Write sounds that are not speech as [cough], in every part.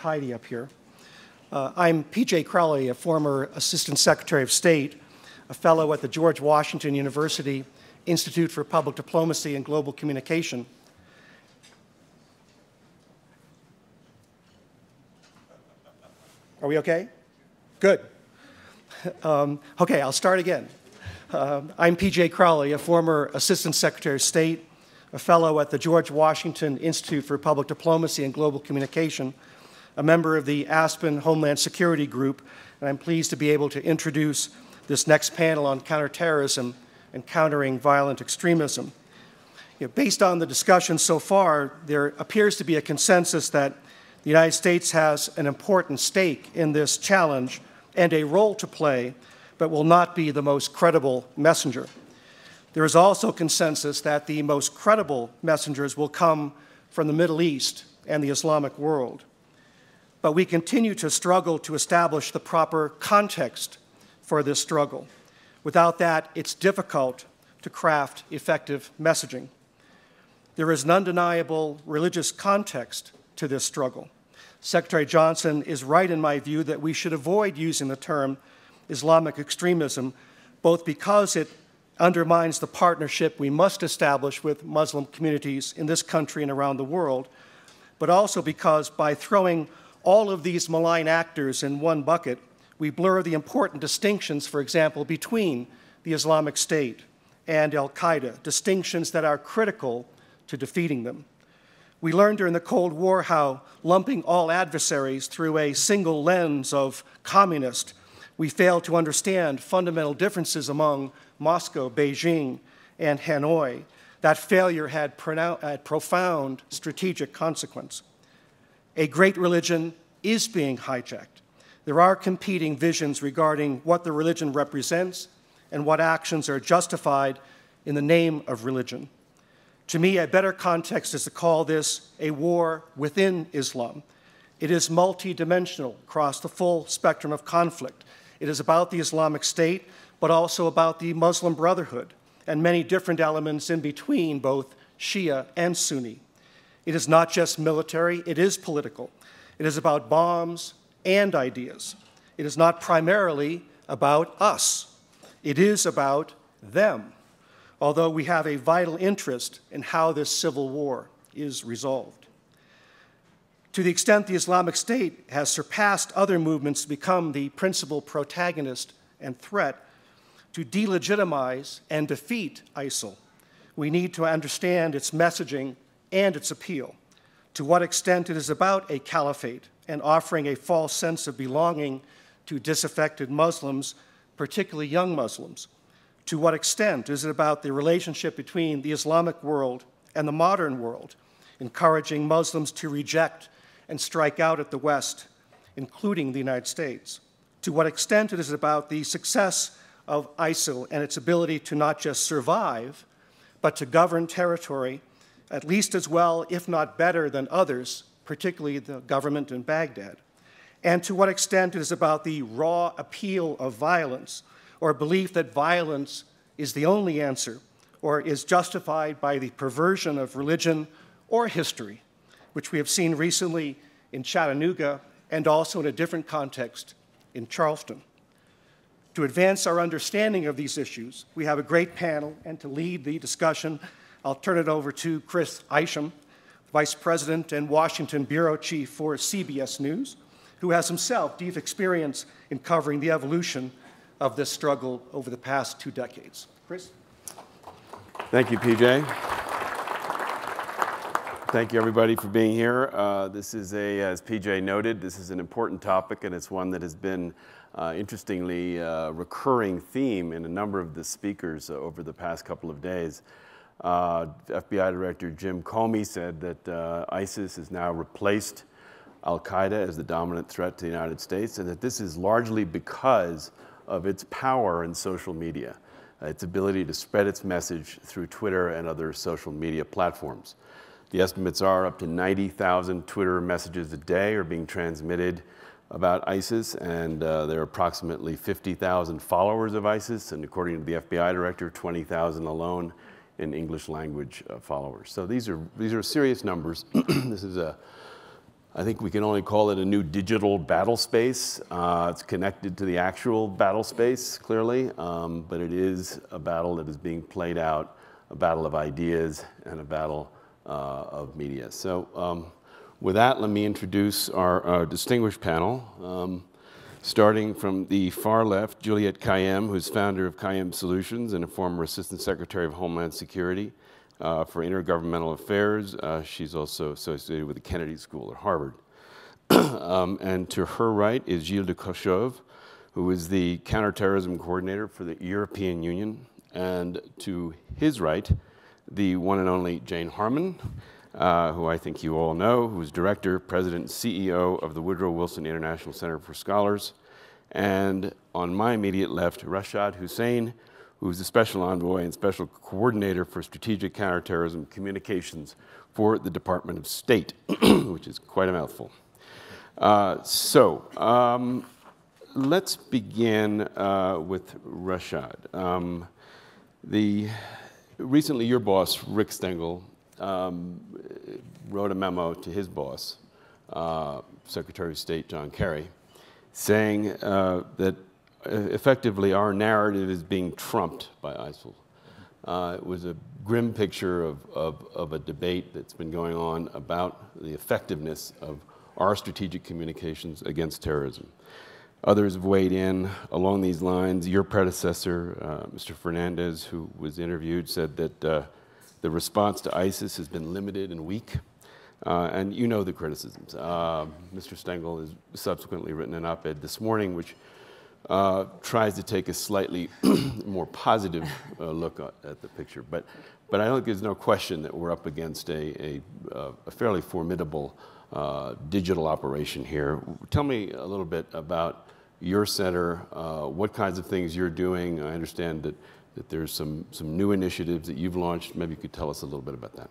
tidy up here. Uh, I'm P.J. Crowley, a former Assistant Secretary of State, a fellow at the George Washington University Institute for Public Diplomacy and Global Communication. Are we okay? Good. [laughs] Um, okay, I'll start again. Uh, I'm PJ Crowley, a former Assistant Secretary of State, a fellow at the George Washington Institute for Public Diplomacy and Global Communication, a member of the Aspen Homeland Security Group, and I'm pleased to be able to introduce this next panel on counterterrorism and countering violent extremism. You know, based on the discussion so far, there appears to be a consensus that the United States has an important stake in this challenge and a role to play, but will not be the most credible messenger. There is also consensus that the most credible messengers will come from the Middle East and the Islamic world. But we continue to struggle to establish the proper context for this struggle. Without that, it's difficult to craft effective messaging. There is an undeniable religious context to this struggle. Secretary Johnson is right in my view that we should avoid using the term Islamic extremism, both because it undermines the partnership we must establish with Muslim communities in this country and around the world, but also because by throwing all of these malign actors in one bucket, we blur the important distinctions, for example, between the Islamic State and Al Qaeda, distinctions that are critical to defeating them. We learned during the Cold War how lumping all adversaries through a single lens of communist, we failed to understand fundamental differences among Moscow, Beijing, and Hanoi. That failure had, had profound strategic consequence. A great religion is being hijacked. There are competing visions regarding what the religion represents and what actions are justified in the name of religion. To me, a better context is to call this a war within Islam. It is multidimensional across the full spectrum of conflict. It is about the Islamic State, but also about the Muslim Brotherhood and many different elements in between both Shia and Sunni. It is not just military, it is political. It is about bombs and ideas. It is not primarily about us, it is about them although we have a vital interest in how this civil war is resolved. To the extent the Islamic State has surpassed other movements to become the principal protagonist and threat, to delegitimize and defeat ISIL, we need to understand its messaging and its appeal, to what extent it is about a caliphate and offering a false sense of belonging to disaffected Muslims, particularly young Muslims, to what extent is it about the relationship between the Islamic world and the modern world, encouraging Muslims to reject and strike out at the West, including the United States? To what extent it is about the success of ISIL and its ability to not just survive, but to govern territory at least as well, if not better, than others, particularly the government in Baghdad? And to what extent it is about the raw appeal of violence or belief that violence is the only answer or is justified by the perversion of religion or history, which we have seen recently in Chattanooga and also in a different context in Charleston. To advance our understanding of these issues, we have a great panel, and to lead the discussion, I'll turn it over to Chris Isham, Vice President and Washington Bureau Chief for CBS News, who has himself deep experience in covering the evolution of this struggle over the past two decades. Chris? Thank you, PJ. Thank you, everybody, for being here. Uh, this is a, as PJ noted, this is an important topic, and it's one that has been, uh, interestingly, uh, recurring theme in a number of the speakers over the past couple of days. Uh, FBI Director Jim Comey said that uh, ISIS has now replaced Al Qaeda as the dominant threat to the United States, and that this is largely because of its power in social media, uh, its ability to spread its message through Twitter and other social media platforms. The estimates are up to 90,000 Twitter messages a day are being transmitted about ISIS, and uh, there are approximately 50,000 followers of ISIS, and according to the FBI director, 20,000 alone in English language uh, followers. So these are, these are serious numbers. [clears throat] this is a I think we can only call it a new digital battle space. Uh, it's connected to the actual battle space, clearly, um, but it is a battle that is being played out, a battle of ideas and a battle uh, of media. So um, with that, let me introduce our, our distinguished panel. Um, starting from the far left, Juliette Kayyem, who's founder of Kayyem Solutions and a former Assistant Secretary of Homeland Security uh, for Intergovernmental Affairs. Uh, she's also associated with the Kennedy School at Harvard. [clears throat] um, and to her right is Gilles de Kerchove, who is the counterterrorism coordinator for the European Union. And to his right, the one and only Jane Harman, uh, who I think you all know, who's director, president, CEO of the Woodrow Wilson International Center for Scholars. And on my immediate left, Rashad Hussain, who's the special envoy and special coordinator for strategic counterterrorism communications for the Department of State, [clears throat] which is quite a mouthful. Uh, so, um, let's begin uh, with Rashad. Um, the, recently, your boss, Rick Stengel, um, wrote a memo to his boss, uh, Secretary of State John Kerry, saying uh, that effectively our narrative is being trumped by ISIL. Uh, it was a grim picture of, of, of, a debate that's been going on about the effectiveness of our strategic communications against terrorism. Others have weighed in along these lines. Your predecessor, uh, Mr. Fernandez, who was interviewed, said that uh, the response to ISIS has been limited and weak. Uh, and you know the criticisms. Uh, Mr. Stengel has subsequently written an op ed this morning which uh, tries to take a slightly [clears throat] more positive uh, look at the picture. But, but I think there's no question that we're up against a, a, uh, a fairly formidable uh, digital operation here. Tell me a little bit about your center, what kinds of things you're doing. I understand that, that there's some, some new initiatives that you've launched. Maybe you could tell us a little bit about that.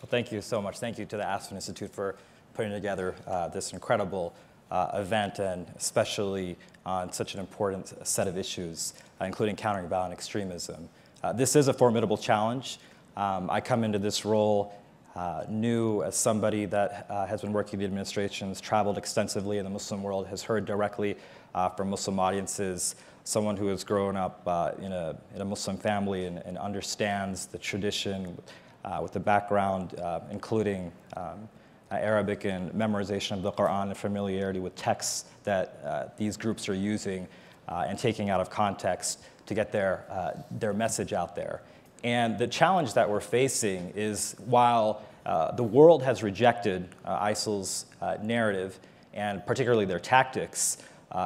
Well, thank you so much. Thank you to the Aspen Institute for putting together uh, this incredible uh, event and especially on such an important set of issues, uh, including countering violent extremism. Uh, this is a formidable challenge. Um, I come into this role uh, new as somebody that uh, has been working in the administration, has traveled extensively in the Muslim world, has heard directly from Muslim audiences, someone who has grown up in, a, in a Muslim family and, and understands the tradition with the background, including um, uh, Arabic and memorization of the Quran and familiarity with texts that uh, these groups are using uh, and taking out of context to get their, uh, their message out there. And the challenge that we're facing is while uh, the world has rejected uh, ISIL's narrative and particularly their tactics,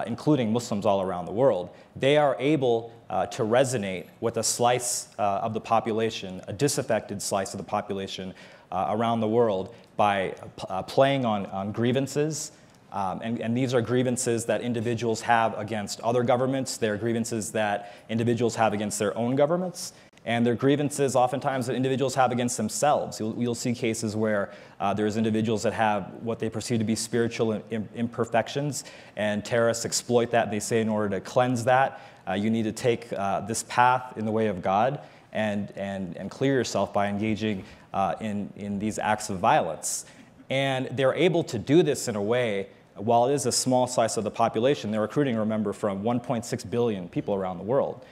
including Muslims all around the world, they are able to resonate with a slice of the population, a disaffected slice of the population around the world by uh, playing on, on grievances. Um, and, and, these are grievances that individuals have against other governments. They're grievances that individuals have against their own governments. And they're grievances oftentimes that individuals have against themselves. You'll, you'll see cases where uh, there's individuals that have what they perceive to be spiritual imperfections, and terrorists exploit that. They say in order to cleanse that, uh, you need to take uh, this path in the way of God and, and, and clear yourself by engaging uh, in, in these acts of violence. And they're able to do this in a way, while it is a small slice of the population, they're recruiting, remember, from 1.6 billion people around the world.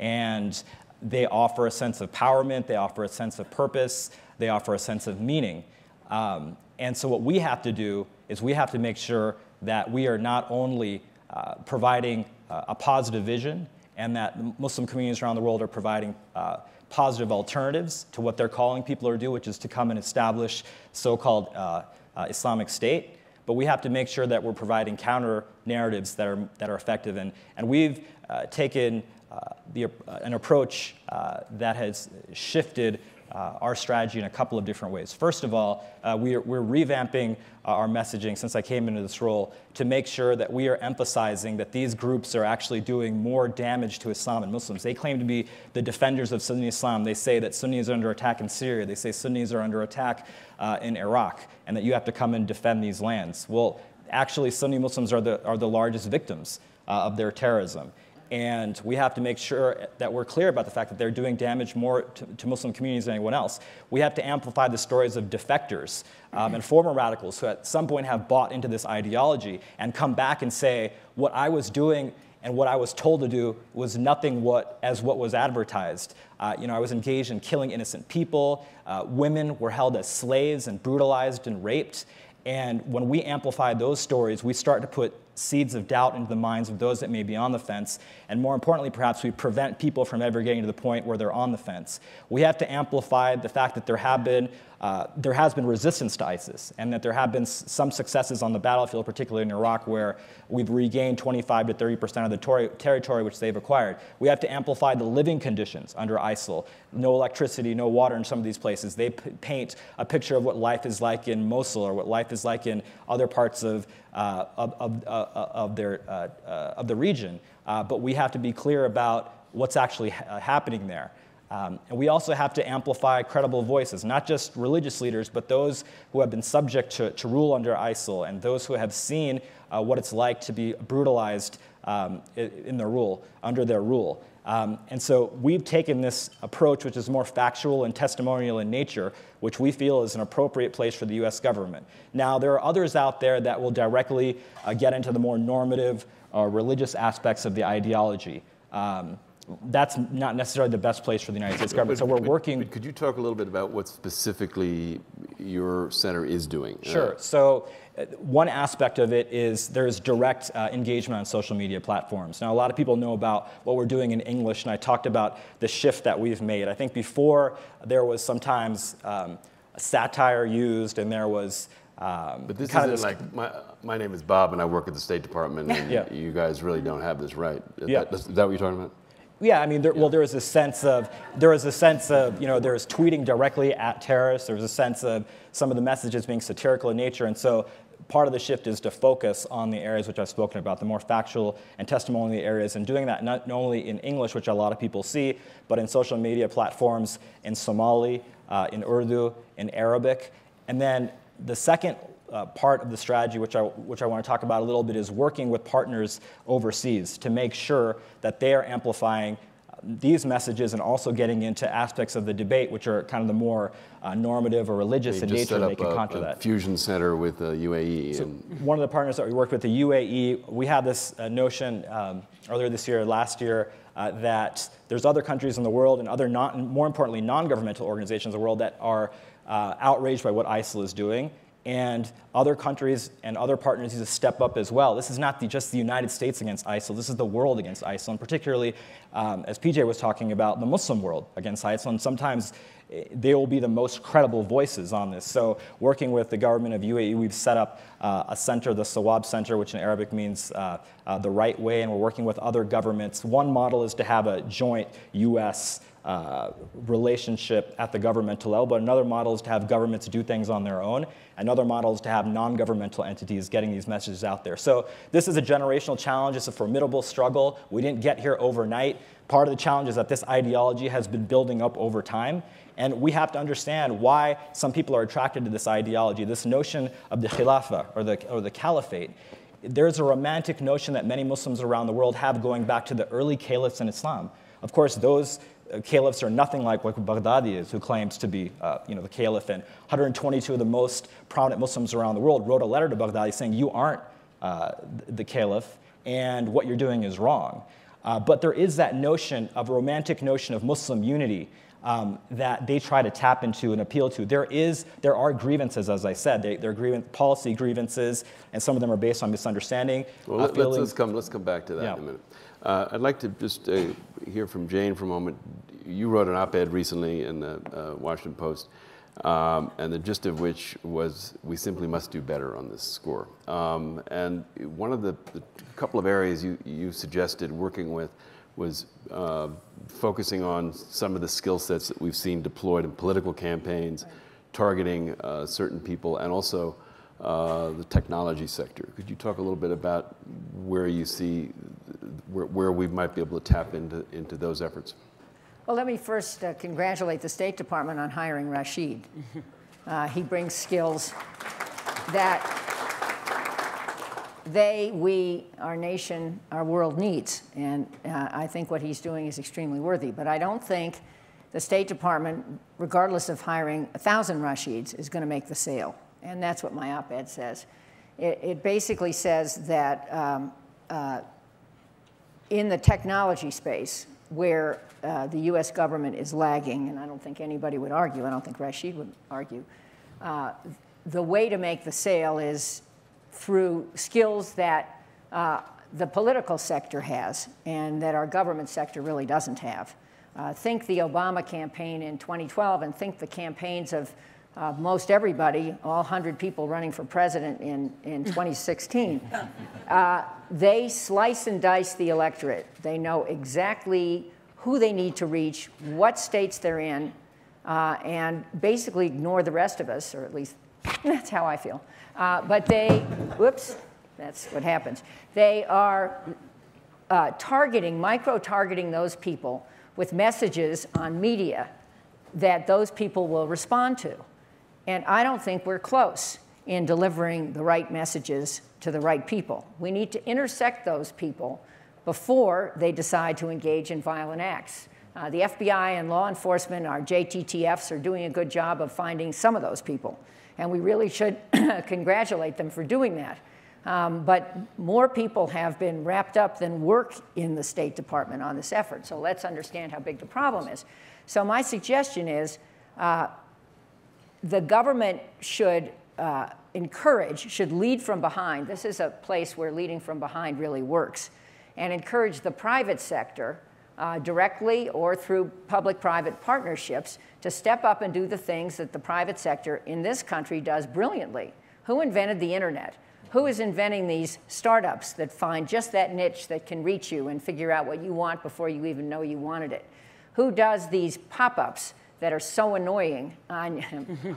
And they offer a sense of empowerment, they offer a sense of purpose, they offer a sense of meaning. Um, and so, what we have to do is we have to make sure that we are not only uh, providing uh, a positive vision and that Muslim communities around the world are providing uh, positive alternatives to what they're calling people to do, which is to come and establish so-called uh, uh, Islamic State. But we have to make sure that we're providing counter narratives that are, that are effective. And, and we've uh, taken the, uh, an approach uh, that has shifted uh, our strategy in a couple of different ways. First of all, uh, we are, we're revamping uh, our messaging since I came into this role to make sure that we are emphasizing that these groups are actually doing more damage to Islam and Muslims. They claim to be the defenders of Sunni Islam. They say that Sunnis are under attack in Syria. They say Sunnis are under attack uh, in Iraq and that you have to come and defend these lands. Well, actually, Sunni Muslims are the, are the largest victims uh, of their terrorism. And we have to make sure that we're clear about the fact that they're doing damage more to, to Muslim communities than anyone else. We have to amplify the stories of defectors um, and former radicals who at some point have bought into this ideology and come back and say, what I was doing and what I was told to do was nothing what, as what was advertised. Uh, you know, I was engaged in killing innocent people. Uh, women were held as slaves and brutalized and raped. And when we amplify those stories, we start to put seeds of doubt into the minds of those that may be on the fence. And more importantly, perhaps we prevent people from ever getting to the point where they're on the fence. We have to amplify the fact that there have been uh, there has been resistance to ISIS, and that there have been some successes on the battlefield, particularly in Iraq, where we've regained 25 to 30 percent of the tor- territory which they've acquired. We have to amplify the living conditions under ISIL. No electricity, no water in some of these places. They p- paint a picture of what life is like in Mosul or what life is like in other parts of, uh, of, of, uh, of, their, uh, uh, of the region. But we have to be clear about what's actually ha- happening there. Um, and we also have to amplify credible voices, not just religious leaders, but those who have been subject to, to rule under ISIL and those who have seen uh, what it's like to be brutalized um, in their rule, under their rule. Um, and so we've taken this approach, which is more factual and testimonial in nature, which we feel is an appropriate place for the US government. Now, there are others out there that will directly uh, get into the more normative uh, religious aspects of the ideology. Um, that's not necessarily the best place for the United States government. so we're working. But could you talk a little bit about what specifically your center is doing? Sure. Uh, so uh, one aspect of it is there's direct uh, engagement on social media platforms. Now, a lot of people know about what we're doing in English, and I talked about the shift that we've made. I think before there was sometimes um, satire used, and there was um, but this isn't this like my, my name is Bob and I work at the State Department [laughs] and yeah. you guys really don't have this right. Is, yeah. that, is that what you're talking about? Yeah, I mean, there, well, there is a sense of there is a sense of you know there is tweeting directly at terrorists. There's a sense of some of the messages being satirical in nature, and so part of the shift is to focus on the areas which I've spoken about, the more factual and testimonial areas, and doing that not only in English, which a lot of people see, but in social media platforms in Somali, uh, in Urdu, in Arabic, and then the second uh, part of the strategy, which I, which I want to talk about a little bit, is working with partners overseas to make sure that they are amplifying uh, these messages and also getting into aspects of the debate, which are kind of the more uh, normative or religious in nature, and they can counter that. Fusion center with the UAE. So one of the partners that we worked with, the UAE, we had this uh, notion um, earlier this year, last year, uh, that there's other countries in the world and other, non, more importantly, non-governmental organizations in the world that are uh, outraged by what ISIL is doing and other countries and other partners need to step up as well. This is not the, just the United States against ISIL, this is the world against ISIL, and particularly, um, as PJ was talking about, the Muslim world against ISIL, and sometimes eh, they will be the most credible voices on this. So, working with the government of UAE, we've set up uh, a center, the Sawab Center, which in Arabic means uh, uh, the right way, and we're working with other governments. One model is to have a joint US uh, relationship at the governmental level, but another model is to have governments do things on their own. Another model is to have non governmental entities getting these messages out there. So, this is a generational challenge. It's a formidable struggle. We didn't get here overnight. Part of the challenge is that this ideology has been building up over time. And we have to understand why some people are attracted to this ideology, this notion of the khilafah or the, or the caliphate. There's a romantic notion that many Muslims around the world have going back to the early caliphs in Islam. Of course, those caliphs are nothing like what Baghdadi is, who claims to be uh, you know, the caliph. And 122 of the most prominent Muslims around the world wrote a letter to Baghdadi saying, You aren't uh, the caliph, and what you're doing is wrong. Uh, but there is that notion of romantic notion of Muslim unity um, that they try to tap into and appeal to. There is, there are grievances, as I said. They, they're grievance, policy grievances, and some of them are based on misunderstanding. Well, uh, let, us let's come, let's come back to that yeah. in a minute. Uh, I'd like to just uh, hear from Jane for a moment. You wrote an op-ed recently in the uh, Washington Post, um, and the gist of which was we simply must do better on this score. Um, and one of the, the, couple of areas you, you suggested working with was uh, focusing on some of the skill sets that we've seen deployed in political campaigns, targeting uh, certain people, and also uh, the technology sector. Could you talk a little bit about where you see where, where we might be able to tap into, into those efforts? Well, let me first uh, congratulate the State Department on hiring Rashid. [laughs] Uh, he brings skills that they, we, our nation, our world needs. And uh, I think what he's doing is extremely worthy. But I don't think the State Department, regardless of hiring 1,000 Rashids, is going to make the sale. And that's what my op ed says. It, it, basically says that um, uh, in the technology space, where uh, the US government is lagging, and I don't think anybody would argue, I don't think Rashid would argue, uh, the way to make the sale is through skills that uh, the political sector has and that our government sector really doesn't have. Uh, think the Obama campaign in 2012 and think the campaigns of uh, most everybody, all 100 people running for president in, in [laughs] 2016. Uh, they slice and dice the electorate. They know exactly who they need to reach, what states they're in, uh, and basically ignore the rest of us, or at least [laughs] that's how I feel. Uh, but they, whoops, that's what happens. They are uh, targeting, micro targeting those people with messages on media that those people will respond to. And I don't think we're close in delivering the right messages to the right people. We need to intersect those people before they decide to engage in violent acts. Uh, the FBI and law enforcement, our JTTFs, are doing a good job of finding some of those people. And we really should [coughs] congratulate them for doing that. Um, but more people have been wrapped up than work in the State Department on this effort. So let's understand how big the problem is. So my suggestion is uh, the government should uh, encourage, should lead from behind. This is a place where leading from behind really works. And encourage the private sector uh, directly or through public private partnerships to step up and do the things that the private sector in this country does brilliantly. Who invented the internet? Who is inventing these startups that find just that niche that can reach you and figure out what you want before you even know you wanted it? Who does these pop ups that are so annoying on,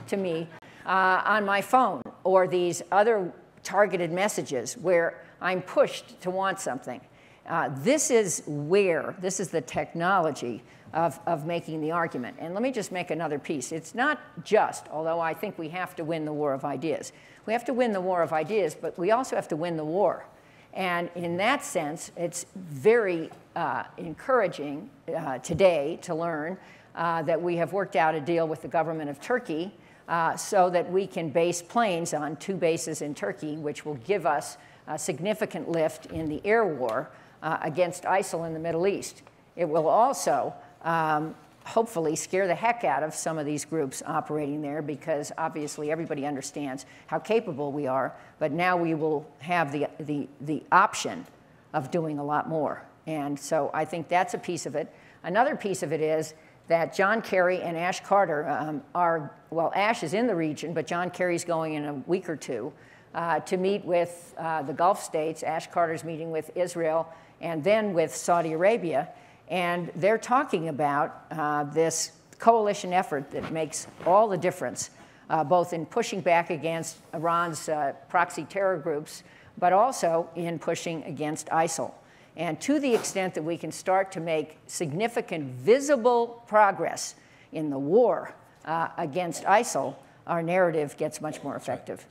to me uh, on my phone or these other targeted messages where I'm pushed to want something? Uh, this is where, this is the technology of, of making the argument. And let me just make another piece. It's not just, although I think we have to win the war of ideas. We have to win the war of ideas, but we also have to win the war. And in that sense, it's very uh, encouraging uh, today to learn uh, that we have worked out a deal with the government of Turkey uh, so that we can base planes on two bases in Turkey, which will give us a significant lift in the air war uh, against ISIL in the Middle East. It will also um, hopefully scare the heck out of some of these groups operating there because obviously everybody understands how capable we are, but now we will have the, the, the option of doing a lot more. And so I think that's a piece of it. Another piece of it is that John Kerry and Ash Carter um, are, well, Ash is in the region, but John Kerry's going in a week or two uh, to meet with uh, the Gulf states. Ash Carter's meeting with Israel and then with Saudi Arabia. And they're talking about uh, this coalition effort that makes all the difference, uh, both in pushing back against Iran's uh, proxy terror groups, but also in pushing against ISIL. And to the extent that we can start to make significant visible progress in the war uh, against ISIL, our narrative gets much more effective.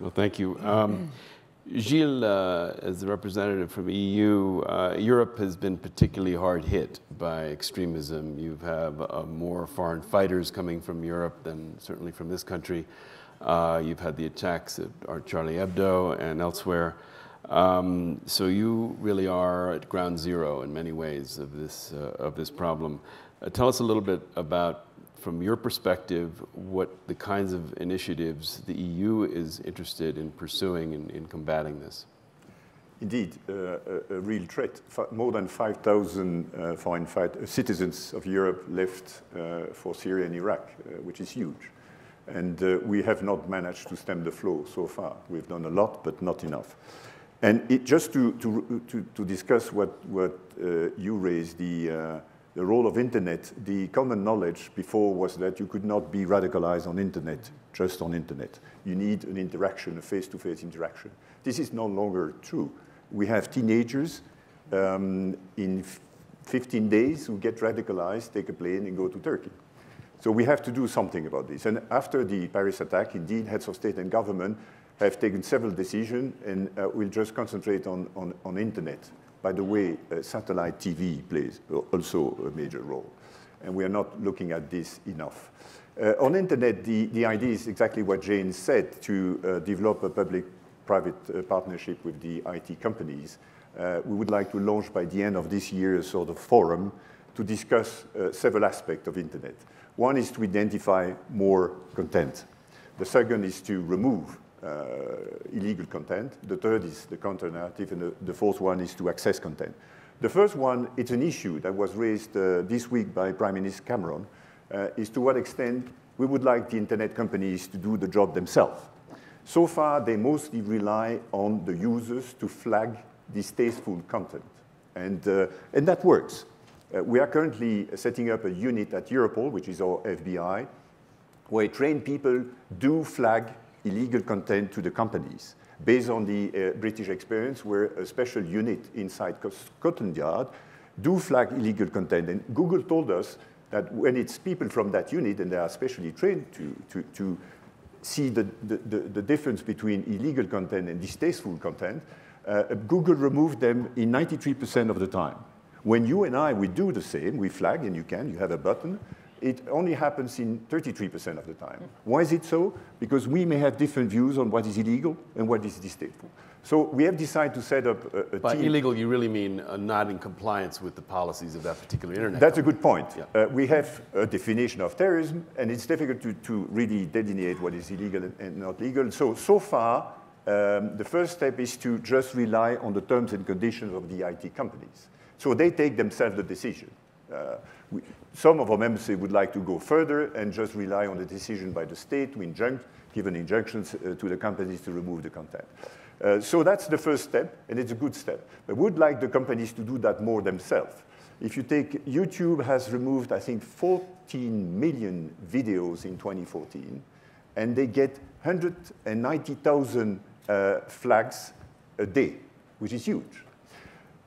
Well, thank you. Um, Gilles, uh, as the representative from EU, uh, Europe has been particularly hard hit by extremism. You have uh, more foreign fighters coming from Europe than certainly from this country. Uh, you've had the attacks at Charlie Hebdo and elsewhere. Um, so you really are at ground zero in many ways of this, uh, of this problem. Uh, tell us a little bit about from your perspective, what the kinds of initiatives the EU is interested in pursuing in, in combating this? Indeed, uh, a, a, real threat. More than 5,000 uh, foreign fight, uh, citizens of Europe left uh, for Syria and Iraq, which is huge. And we have not managed to stem the flow so far. We've done a lot, but not enough. And it, just to, to, to, to, discuss what, what you raised, the the role of internet, the common knowledge before was that you could not be radicalized on internet, just on internet. You need an interaction, a face-to-face -face interaction. This is no longer true. We have teenagers um, in 15 days who get radicalized, take a plane and go to Turkey. So we have to do something about this. And after the Paris attack, indeed, heads of state and government have taken several decisions, and uh, we'll just concentrate on, on, on internet. By the way, uh, satellite TV plays also a major role, and we are not looking at this enough. Uh, on internet, the, the idea is exactly what Jane said, to uh, develop a public-private uh, partnership with the IT companies. Uh, we would like to launch by the end of this year a sort of forum to discuss several aspects of internet. One is to identify more content. The second is to remove illegal content. The third is the counter narrative, and the, the, fourth one is to access content. The first one, it's an issue that was raised uh, this week by Prime Minister Cameron, uh, is to what extent we would like the internet companies to do the job themselves. So far, they mostly rely on the users to flag distasteful content, and, uh, and that works. Uh, we are currently setting up a unit at Europol, which is our FBI, where trained people do flag illegal content to the companies based on the uh, British experience where a special unit inside Scotland Yard do flag illegal content. And Google told us that when it's people from that unit, and they are specially trained to, to, to see the, the, the, difference between illegal content and distasteful content, uh, Google removed them in 93% of the time. When you and I, we do the same, we flag, and you can, you have a button, it only happens in 33% of the time. Why is it so? Because we may have different views on what is illegal and what is distasteful. So we have decided to set up a, a By team. illegal, you really mean uh, not in compliance with the policies of that particular internet. That's company. a good point. Yeah. Uh, we have a definition of terrorism, and it's difficult to, to really delineate what is illegal and, not legal. So, so far, um, the first step is to just rely on the terms and conditions of the IT companies. So they take themselves the decision. Uh, we, some of our members states would like to go further and just rely on the decision by the state to injunct, given injunctions uh, to the companies to remove the content. Uh, so that's the first step, and it's a good step. But would like the companies to do that more themselves. If you take YouTube has removed, I think, 14 million videos in 2014, and they get 190,000 uh, flags a day, which is huge.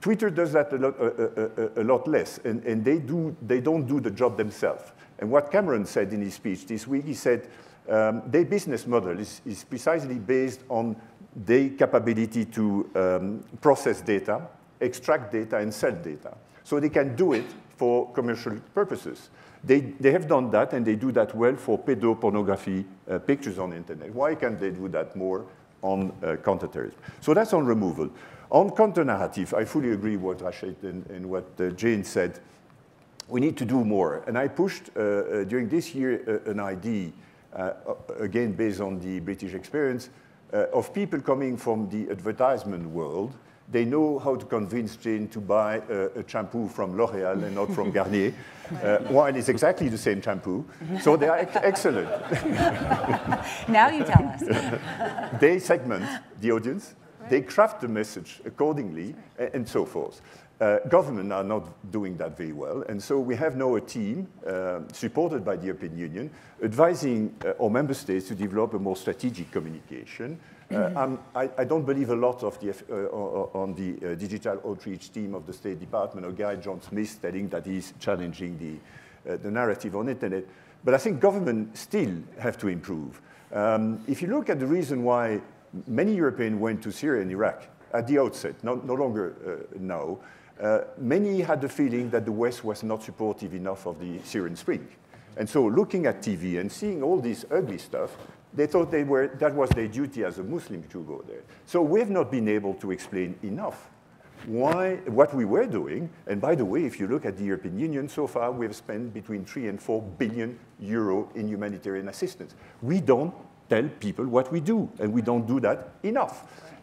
Twitter does that a lot, a, a, a lot less, and, and they, do, they don't do the job themselves. And what Cameron said in his speech this week, he said um, their business model is, is, precisely based on their capability to um, process data, extract data, and sell data. So they can do it for commercial purposes. They, they have done that, and they do that well for pedopornography uh, pictures on the internet. Why can't they do that more on uh, counterterrorism? So that's on removal. On counter-narrative, I fully agree with Rashid and, and what uh, Jane said. We need to do more. And I pushed uh, uh, during this year uh, an idea, uh, again based on the British experience, uh, of people coming from the advertisement world. They know how to convince Jane to buy a shampoo from L'Oreal and not from Garnier, [laughs] while it's exactly the same shampoo. So they are ex excellent. [laughs] now you tell us. [laughs] they segment the audience they craft the message accordingly and so forth. Uh, government are not doing that very well, and so we have now a team uh, supported by the European Union advising uh, our member states to develop a more strategic communication. Uh, I, I, don't believe a lot of the, uh, on the uh, digital outreach team of the State Department or Guy John Smith telling that he's challenging the, the narrative on internet, but I think government still have to improve. Um, if you look at the reason why many Europeans went to Syria and Iraq at the outset, no, no longer uh, now. Uh, many had the feeling that the West was not supportive enough of the Syrian Spring. And so looking at TV and seeing all this ugly stuff, they thought they were, that was their duty as a Muslim to go there. So we have not been able to explain enough why, what we were doing. And by the way, if you look at the European Union, so far we have spent between 3 and 4 billion euro in humanitarian assistance. We don't tell people what we do, and we don't do that enough.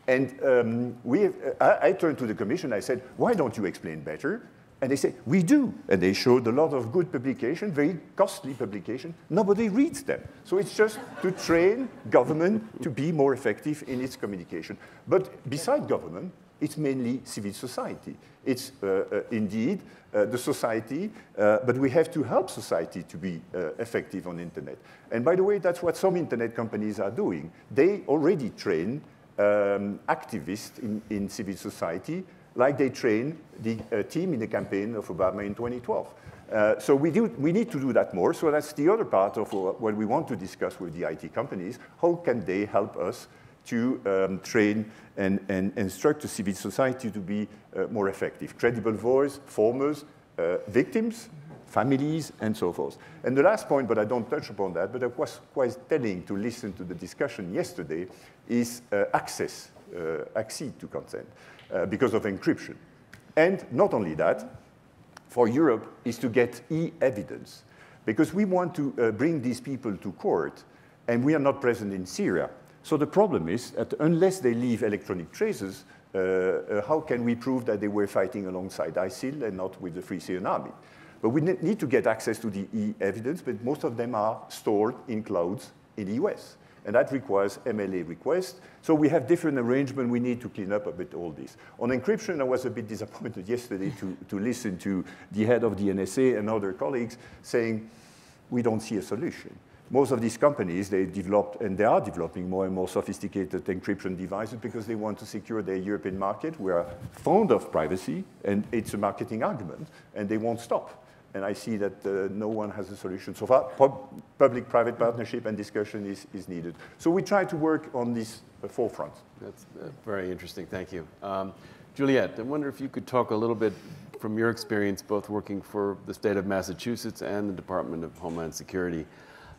And um, we have, I, I, turned to the commission, I said, why don't you explain better? And they say, we do. And they showed a lot of good publication, very costly publication. Nobody reads them. So it's just to train government to be more effective in its communication. But beside government, it's mainly civil society. It's uh, uh, indeed uh, the society, uh, but we have to help society to be uh, effective on internet. And by the way, that's what some internet companies are doing. They already train um, activists in, in, civil society like they train the uh, team in the campaign of Obama in 2012. Uh, so we, do, we need to do that more. So that's the other part of what we want to discuss with the IT companies. How can they help us to um, train and, and instruct the civil society to be uh, more effective. Credible voice, formers, uh, victims, families, and so forth. And the last point, but I don't touch upon that, but it was quite telling to listen to the discussion yesterday, is uh, access, uh, access to consent, uh, because of encryption. And not only that, for Europe is to get e-evidence, because we want to uh, bring these people to court, and we are not present in Syria. So the problem is that unless they leave electronic traces, uh, uh, how can we prove that they were fighting alongside ISIL and not with the Free Syrian Army? But we need to get access to the e-evidence, but most of them are stored in clouds in the US. And that requires MLA requests. So we have different arrangements. We need to clean up a bit all this. On encryption, I was a bit disappointed [laughs] yesterday to, to listen to the head of the NSA and other colleagues saying, we don't see a solution most of these companies, they developed, and they are developing more and more sophisticated encryption devices because they want to secure their European market. We are fond of privacy, and it's a marketing argument, and they won't stop. And I see that uh, no one has a solution so far. Public-private partnership and discussion is, is needed. So we try to work on this uh, forefront. That's uh, very interesting. Thank you. Um, Juliette, I wonder if you could talk a little bit from your experience, both working for the state of Massachusetts and the Department of Homeland Security,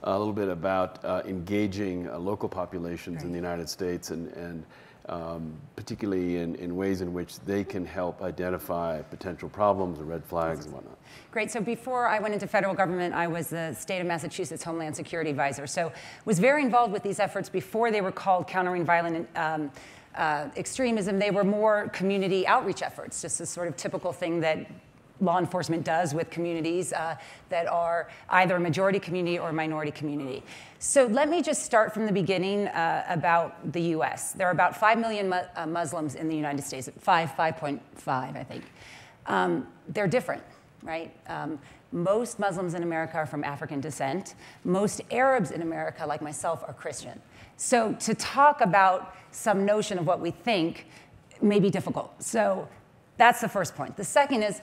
a little bit about uh, engaging uh, local populations right. in the United States and, and um, particularly in, in ways in which they can help identify potential problems or red flags and whatnot. Great. So before I went into federal government, I was the state of Massachusetts Homeland Security Advisor. So was very involved with these efforts before they were called countering violent um, uh, extremism. They were more community outreach efforts, just a sort of typical thing that law enforcement does with communities uh, that are either a majority community or a minority community. So let me just start from the beginning uh, about the US. There are about 5 million mu uh, Muslims in the United States, 5, 5.5, I think. Um, they're different, right? Um, most Muslims in America are from African descent. Most Arabs in America, like myself, are Christian. So to talk about some notion of what we think may be difficult. So that's the first point. The second is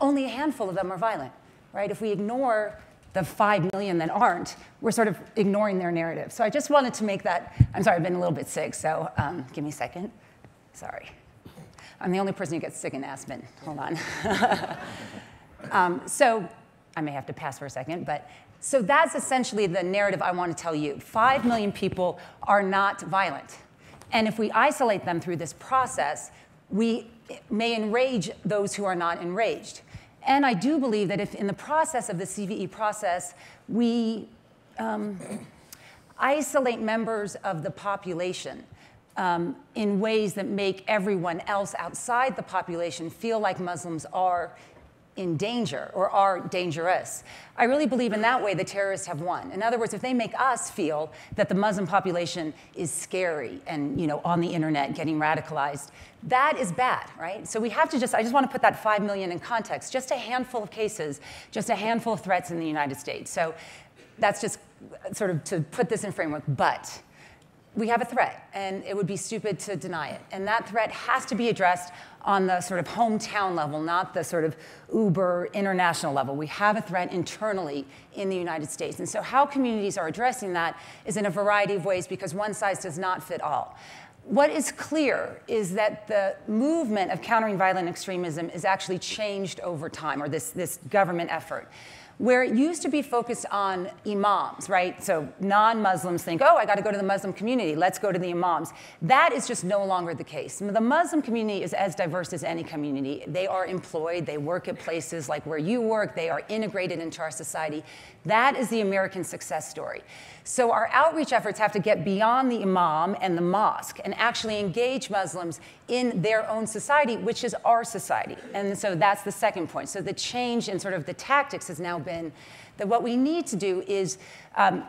only a handful of them are violent, right? If we ignore the 5 million that aren't, we're sort of ignoring their narrative. So I just wanted to make that, I'm sorry, I've been a little bit sick, so um, give me a second. Sorry. I'm the only person who gets sick in Aspen. Hold on. [laughs] um, so I may have to pass for a second, but so that's essentially the narrative I want to tell you. Five million people are not violent. And if we isolate them through this process, we may enrage those who are not enraged. And I do believe that if in the process of the CVE process, we um, isolate members of the population um, in ways that make everyone else outside the population feel like Muslims are in danger or are dangerous. I really believe in that way the terrorists have won. In other words, if they make us feel that the Muslim population is scary and you know on the internet getting radicalized, that is bad, right? So we have to just I just want to put that 5 million in context. Just a handful of cases, just a handful of threats in the United States. So that's just sort of to put this in framework, but we have a threat, and it would be stupid to deny it. And that threat has to be addressed on the sort of hometown level, not the sort of uber international level. We have a threat internally in the United States. And so, how communities are addressing that is in a variety of ways because one size does not fit all. What is clear is that the movement of countering violent extremism is actually changed over time, or this, this government effort where it used to be focused on imams, right? So non Muslims think, oh, I got to go to the Muslim community, let's go to the imams. That is just no longer the case. The Muslim community is as diverse as any community. They are employed, they work at places like where you work, they are integrated into our society. That is the American success story. So our outreach efforts have to get beyond the imam and the mosque and actually engage Muslims in their own society, which is our society. And so that's the second point. So the change in sort of the tactics has now been that what we need to do is um,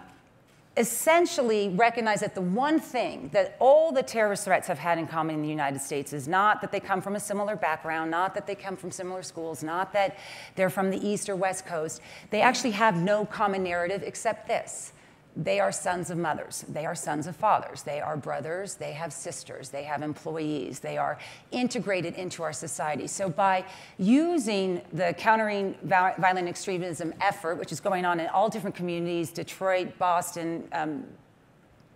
essentially recognize that the one thing that all the terrorist threats have had in common in the United States is not that they come from a similar background, not that they come from similar schools, not that they're from the East or West Coast. They actually have no common narrative except this they are sons of mothers. They are sons of fathers. They are brothers. They have sisters. They have employees. They are integrated into our society. So, by using the countering violent extremism effort, which is going on in all different communities Detroit, Boston, um,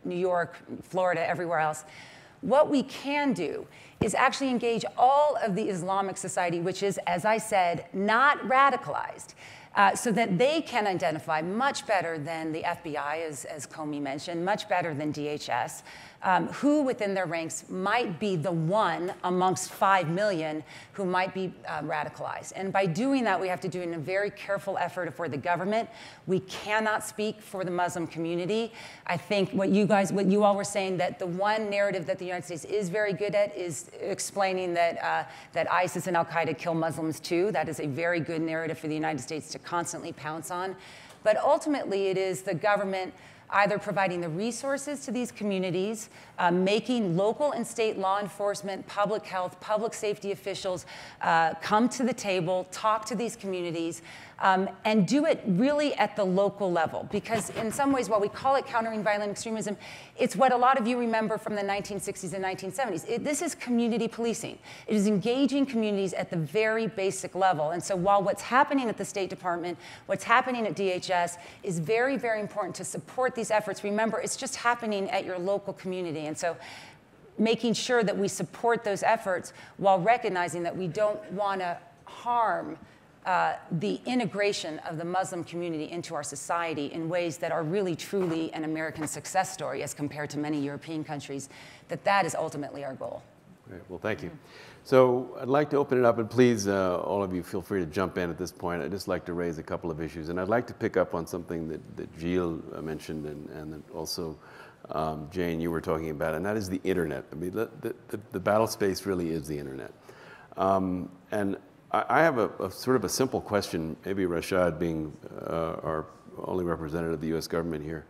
New York, Florida, everywhere else. What we can do is actually engage all of the Islamic society, which is, as I said, not radicalized. Uh, so that they can identify much better than the FBI, as, as Comey mentioned, much better than DHS, um, who within their ranks might be the one amongst 5 million who might be uh, radicalized. And by doing that, we have to do it in a very careful effort for the government. We cannot speak for the Muslim community. I think what you guys, what you all were saying, that the one narrative that the United States is very good at is explaining that, uh, that ISIS and Al Qaeda kill Muslims too. That is a very good narrative for the United States to constantly pounce on. But ultimately, it is the government either providing the resources to these communities, uh, making local and state law enforcement, public health, public safety officials uh, come to the table, talk to these communities, um, and do it really at the local level. Because in some ways, while we call it countering violent extremism, it's what a lot of you remember from the 1960s and 1970s. It, this is community policing. It is engaging communities at the very basic level. And so while what's happening at the State Department, what's happening at DHS is very, very important to support these efforts, remember, it's just happening at your local community. And so making sure that we support those efforts while recognizing that we don't want to harm uh, the integration of the Muslim community into our society in ways that are really truly an American success story as compared to many European countries, that that is ultimately our goal. Great. Well, thank you. So I'd like to open it up, and please, uh, all of you, feel free to jump in at this point. I'd just like to raise a couple of issues, and I'd like to pick up on something that, that Gilles uh, mentioned, and, and also um, Jane, you were talking about, and that is the internet. I mean, the, the, the battle space really is the internet. Um, and I have a, a, sort of a simple question, maybe Rashad being uh, our only representative of the US government here,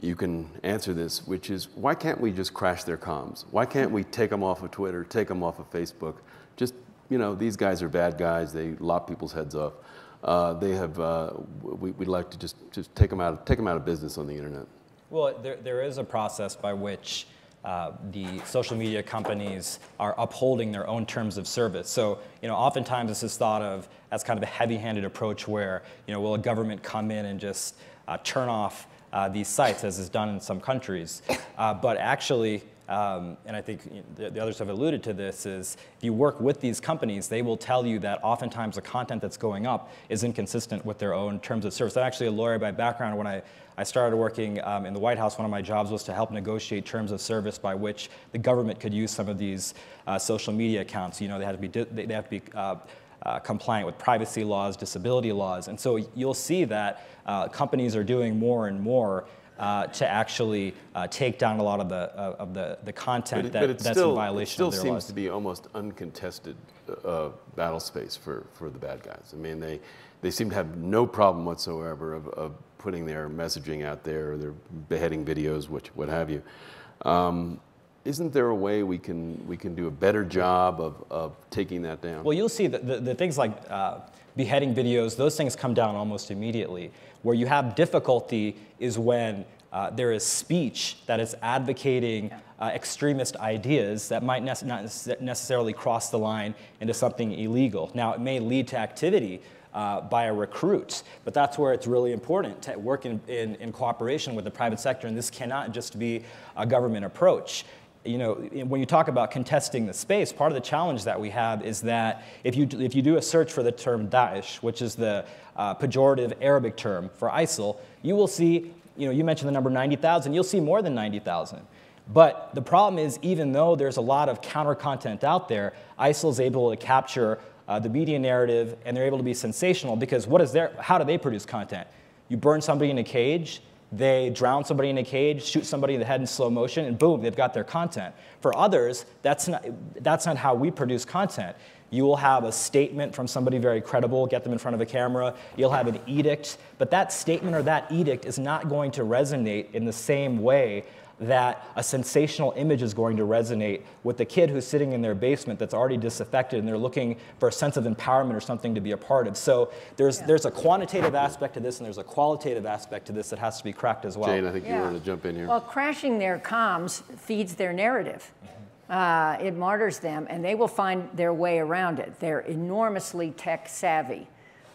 you can answer this, which is why can't we just crash their comms? Why can't we take them off of Twitter, take them off of Facebook? Just, you know, these guys are bad guys, they lop people's heads off. Uh, they have, uh, we, would like to just, just take, them out, take them out of business on the internet. Well, there, there is a process by which uh, the social media companies are upholding their own terms of service. So, you know, oftentimes this is thought of as kind of a heavy-handed approach where, you know, will a government come in and just uh, turn off uh, these sites, as is done in some countries. Uh, but actually, um, and I think the, the, others have alluded to this, is if you work with these companies, they will tell you that oftentimes the content that's going up is inconsistent with their own terms of service. I'm actually a lawyer by background. When I, I started working um, in the White House, one of my jobs was to help negotiate terms of service by which the government could use some of these uh, social media accounts. You know, they have to be, they have to be uh, uh, compliant with privacy laws, disability laws. And so you'll see that uh, companies are doing more and more uh, to actually uh, take down a lot of the, uh, of the, the content but, that, that's still, in violation it still of their seems laws. to be almost uncontested uh, battle space for, for the bad guys. I mean, they, they seem to have no problem whatsoever of, of putting their messaging out there, their beheading videos, which, what have you. Um, isn't there a way we can, we can do a better job of, of taking that down? Well, you'll see that the, the things like uh, beheading videos, those things come down almost immediately. Where you have difficulty is when uh, there is speech that is advocating uh, extremist ideas that might ne- not necessarily cross the line into something illegal. Now, it may lead to activity uh, by a recruit, but that's where it's really important to work in, in, in cooperation with the private sector, and this cannot just be a government approach you know, when you talk about contesting the space, part of the challenge that we have is that if you, if you do a search for the term Daesh, which is the uh, pejorative Arabic term for ISIL, you will see, you know, you mentioned the number 90,000, you'll see more than 90,000. But the problem is, even though there's a lot of counter content out there, ISIL is able to capture uh, the media narrative and they're able to be sensational because what is their, how do they produce content? You burn somebody in a cage, they drown somebody in a cage, shoot somebody in the head in slow motion, and boom, they've got their content. For others, that's not, that's not how we produce content. You will have a statement from somebody very credible, get them in front of a camera. You'll have an edict, but that statement or that edict is not going to resonate in the same way that a sensational image is going to resonate with the kid who's sitting in their basement that's already disaffected and they're looking for a sense of empowerment or something to be a part of. So there's, yeah. there's a quantitative aspect to this and there's a qualitative aspect to this that has to be cracked as well. Jane, I think yeah. you wanted to jump in here. Well, crashing their comms feeds their narrative. Uh, it martyrs them, and they will find their way around it. They're enormously tech savvy.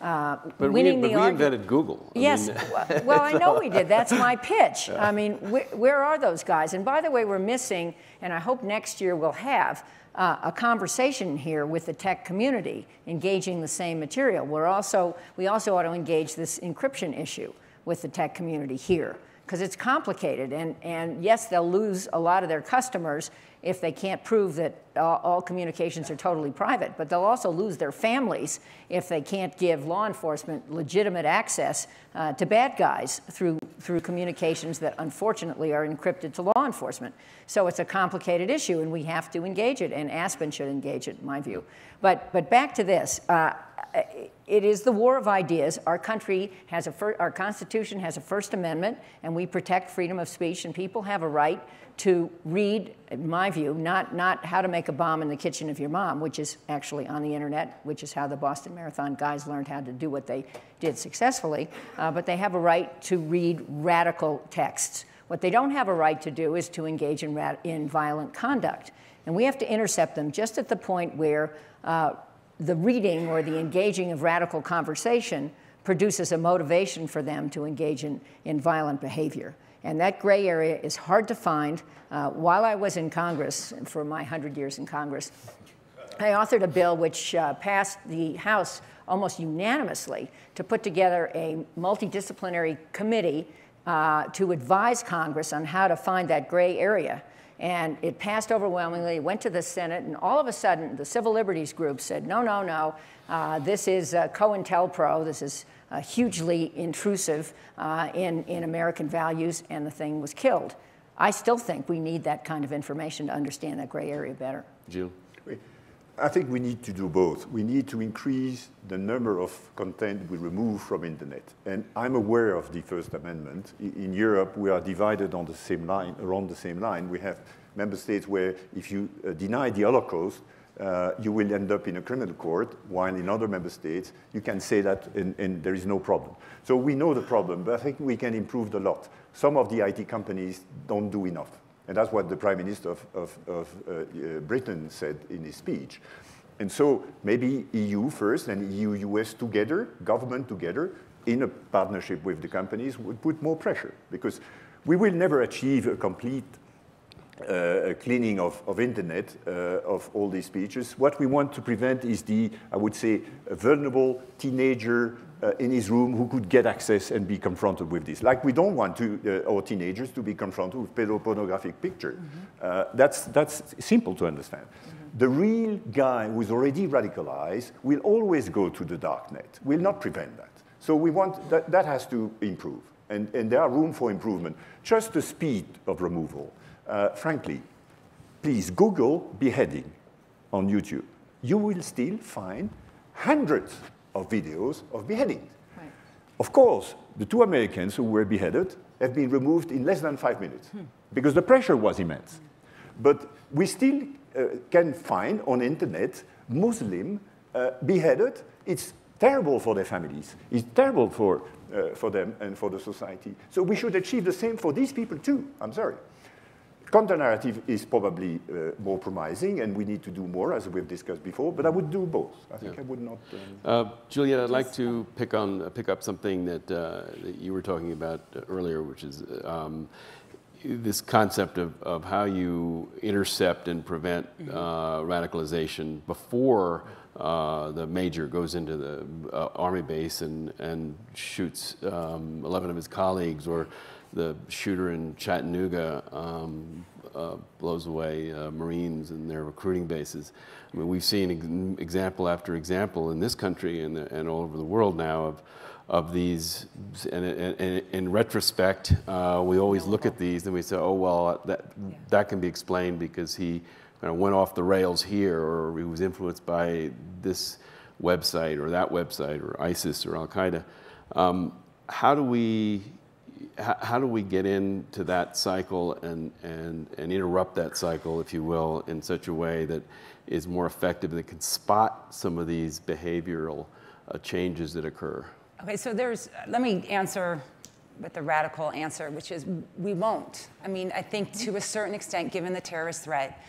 Uh, but winning we, the but we invented Google. I Yes, mean, well- I know we did. That's my [laughs] pitch. I mean, where, where are those guys? And by the way, we're missing, and I hope next year we'll have uh, a conversation here with the tech community, engaging the same material. We're also, we also ought to engage this encryption issue with the tech community here, because it's complicated. And, and yes, they'll lose a lot of their customers if they can't prove that all, all communications are totally private, but they'll also lose their families if they can't give law enforcement legitimate access uh, to bad guys through, through communications that unfortunately are encrypted to law enforcement. So it's a complicated issue, and we have to engage it, and Aspen should engage it, in my view. But, but back to this. Uh, it is the war of ideas. Our country has a, fir- our Constitution has a First Amendment, and we protect freedom of speech, and people have a right to read, in my view, not, not how to make a bomb in the kitchen of your mom, which is actually on the internet, which is how the Boston Marathon guys learned how to do what they did successfully, uh, but they have a right to read radical texts. What they don't have a right to do is to engage in, in violent conduct. And we have to intercept them just at the point where uh, the reading or the engaging of radical conversation produces a motivation for them to engage in, in violent behavior. And that gray area is hard to find. Uh, while I was in Congress, for my 100 years in Congress, I authored a bill which uh, passed the House almost unanimously to put together a multidisciplinary committee uh, to advise Congress on how to find that gray area. And it passed overwhelmingly, went to the Senate, and all of a sudden, the civil liberties group said, no, no, no, uh, this is uh, COINTELPRO, this is uh, hugely intrusive uh, in, in American values, and the thing was killed. I still think we need that kind of information to understand that gray area better. Gilles? I think we need to do both. We need to increase the number of content we remove from internet. And I'm aware of the First Amendment. In Europe, we are divided on the same line, around the same line. We have member states where if you uh, deny the Holocaust, uh, you will end up in a criminal court, while in other member states, you can say that and, and there is no problem. So we know the problem, but I think we can improve a lot. Some of the IT companies don't do enough. And that's what the Prime Minister of, of, of uh, uh, Britain said in his speech. And so maybe EU first and EU-US together, government together, in a partnership with the companies, would put more pressure because we will never achieve a complete uh, cleaning of, of internet uh, of all these speeches. What we want to prevent is the, I would say, vulnerable teenager uh, in his room who could get access and be confronted with this. Like we don't want to, uh, our teenagers to be confronted with pedopornographic picture. Mm-hmm. that's, that's simple to understand. Mm-hmm. The real guy who is already radicalized will always go to the dark net. We'll not prevent that. So we want, that, that has to improve. And, and there are room for improvement. Just the speed of removal. Uh, frankly, please Google beheading on YouTube. You will still find hundreds of videos of beheadings. Right. Of course, the two Americans who were beheaded have been removed in less than five minutes hmm. because the pressure was immense. But we still uh, can find on internet Muslim uh, beheaded. It's terrible for their families. It's terrible for, uh, for them and for the society. So we should achieve the same for these people too. I'm sorry. Counter-narrative is probably uh, more promising, and we need to do more, as we've discussed before, but I would do both. I think yeah. I would not... Um, uh, Juliette, I'd like to pick, on, uh, pick up something that, uh, that you were talking about earlier, which is um, this concept of, of how you intercept and prevent mm -hmm. radicalization before uh, the major goes into the uh, army base and, and shoots um, 11 of his colleagues, or the shooter in Chattanooga um, uh, blows away uh, Marines and their recruiting bases. I mean, we've seen example after example in this country and, and all over the world now of, of these. And, and, and in retrospect, uh, we always look at these and we say, oh, well, that, that can be explained because he kind of went off the rails here or he was influenced by this website or that website or ISIS or Al Qaeda. Um, how do we how, do we get into that cycle and, and, and interrupt that cycle, if you will, in such a way that is more effective and that can spot some of these behavioral uh, changes that occur? Okay, so there's, let me answer with the radical answer, which is we won't. I mean, I think to a certain extent, given the terrorist threat,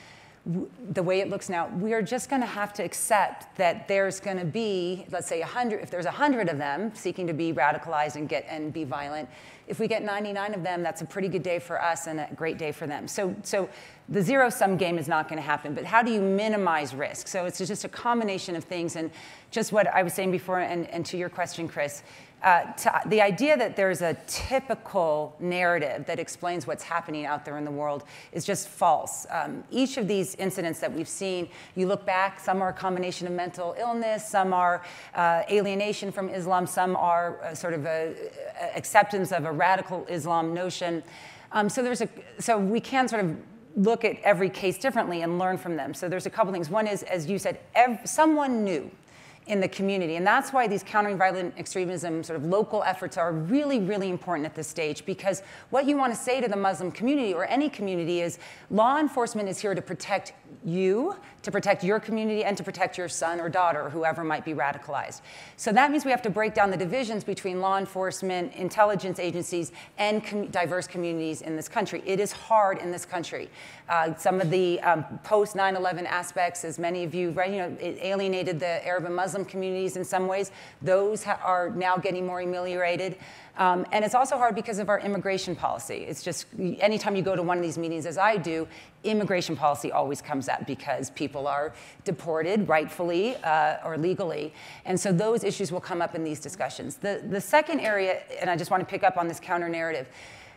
the way it looks now, we are just going to have to accept that there's going to be, let's say, 100, if there's 100 of them seeking to be radicalized and get and be violent, if we get 99 of them, that's a pretty good day for us and a great day for them. So, so the zero sum game is not going to happen, but how do you minimize risk? So it's just a combination of things. And just what I was saying before, and, and to your question, Chris, uh, to, the idea that there's a typical narrative that explains what's happening out there in the world is just false. Um, each of these incidents that we've seen, you look back, some are a combination of mental illness, some are uh, alienation from Islam, some are uh, sort of a, a acceptance of a radical Islam notion. Um, so there's a, so we can sort of look at every case differently and learn from them. So there's a couple things. One is, as you said, someone knew in the community. And that's why these countering violent extremism sort of local efforts are really, really important at this stage because what you want to say to the Muslim community or any community is law enforcement is here to protect you, to protect your community, and to protect your son or daughter or whoever might be radicalized. So that means we have to break down the divisions between law enforcement, intelligence agencies, and com diverse communities in this country. It is hard in this country. Uh, some of the um, post 9 11 aspects, as many of you, right, you know, it alienated the Arab and Muslim communities in some ways. Those are now getting more ameliorated. Um, and it's also hard because of our immigration policy. It's just anytime you go to one of these meetings, as I do, immigration policy always comes up because people are deported rightfully uh, or legally. And so those issues will come up in these discussions. The, the second area, and I just want to pick up on this counter narrative,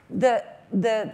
the, the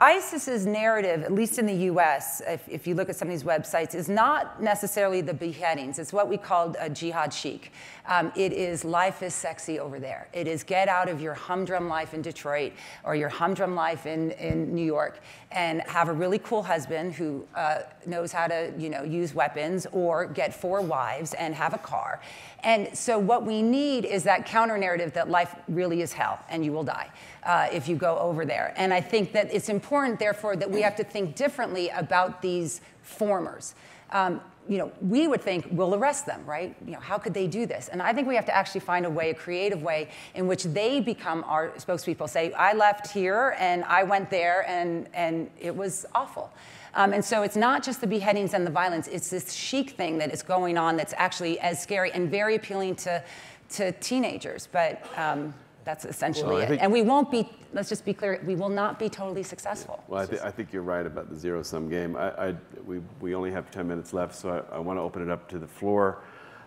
ISIS's narrative, at least in the US, if, if, you look at some of these websites, is not necessarily the beheadings. It's what we called a jihad chic. Um, it is life is sexy over there. It is get out of your humdrum life in Detroit or your humdrum life in, in New York and have a really cool husband who uh, knows how to you know, use weapons or get four wives and have a car. And so what we need is that counter narrative that life really is hell and you will die uh, if you go over there. And I think that it's important, therefore, that we have to think differently about these formers. Um, you know, we would think we'll arrest them, right? You know, how could they do this? And I think we have to actually find a way, a creative way, in which they become our spokespeople. Say, I left here and I went there and and it was awful. Um, and so it's not just the beheadings and the violence; it's this chic thing that is going on that's actually as scary and very appealing to to teenagers. But um, that's essentially well, it. And we won't be, let's just be clear, we will not be totally successful. Well, I, th- I think you're right about the zero sum game. I, I, we, we only have 10 minutes left, so I, I want to open it up to the floor.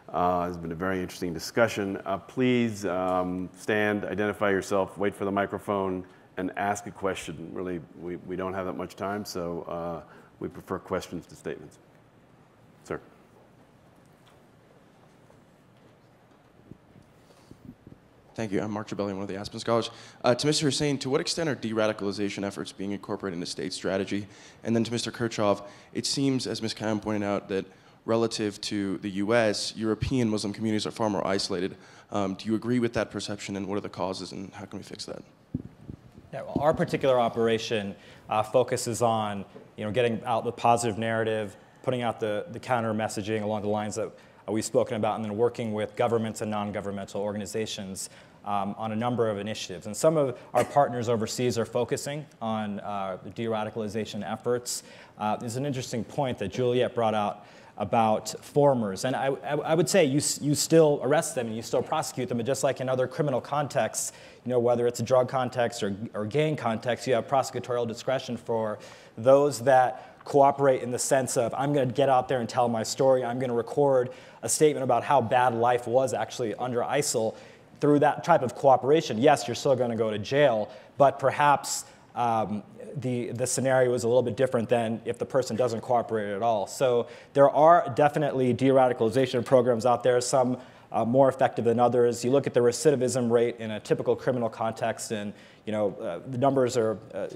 Uh, it's been a very interesting discussion. Uh, please um, stand, identify yourself, wait for the microphone, and ask a question. Really, we, we don't have that much time, so uh, we prefer questions to statements. Thank you. I'm Mark Trebellion, one of the Aspen Scholars. Uh, to Mr. Hussain, to what extent are de-radicalization efforts being incorporated into state strategy? And then to Mr. Kerchove, it seems, as Ms. Kayyem pointed out, that relative to the U.S., European Muslim communities are far more isolated. Um, do you agree with that perception, and what are the causes, and how can we fix that? Yeah, well, our particular operation uh, focuses on, you know, getting out the positive narrative, putting out the, the counter messaging along the lines that we've spoken about, and then working with governments and non-governmental organizations um, on a number of initiatives. And some of our partners overseas are focusing on uh, de-radicalization efforts. Uh, there's an interesting point that Juliette brought out about formers. And I, I, would say you, you still arrest them and you still prosecute them, but just like in other criminal contexts, you know, whether it's a drug context or, or gang context, you have prosecutorial discretion for those that cooperate in the sense of I'm going to get out there and tell my story. I'm going to record a statement about how bad life was actually under ISIL. Through that type of cooperation, yes, you're still going to go to jail, but perhaps um, the, the scenario is a little bit different than if the person doesn't cooperate at all. So there are definitely de-radicalization programs out there, some uh, more effective than others. You look at the recidivism rate in a typical criminal context, and you know uh, the numbers are, uh,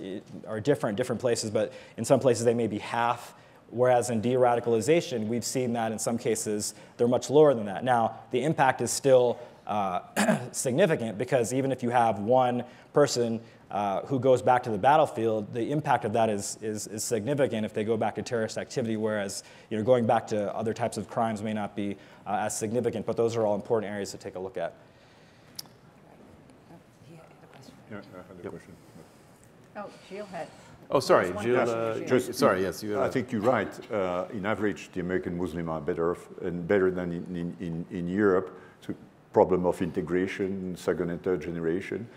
are different different places, but in some places they may be half Whereas in de radicalization, we've seen that in some cases they're much lower than that. Now, the impact is still uh, [clears throat] significant because even if you have one person uh, who goes back to the battlefield, the impact of that is, is, is, significant if they go back to terrorist activity, whereas you know, going back to other types of crimes may not be uh, as significant. But those are all important areas to take a look at. Yeah, I had a question. Oh, Gilles had. Oh, sorry, one Gilles. question, Uh, just, sorry, yes, you. I think you're right. Uh, in average, the American Muslim are better off and better than in, in, in, in Europe. It's a problem of integration, second and third generation.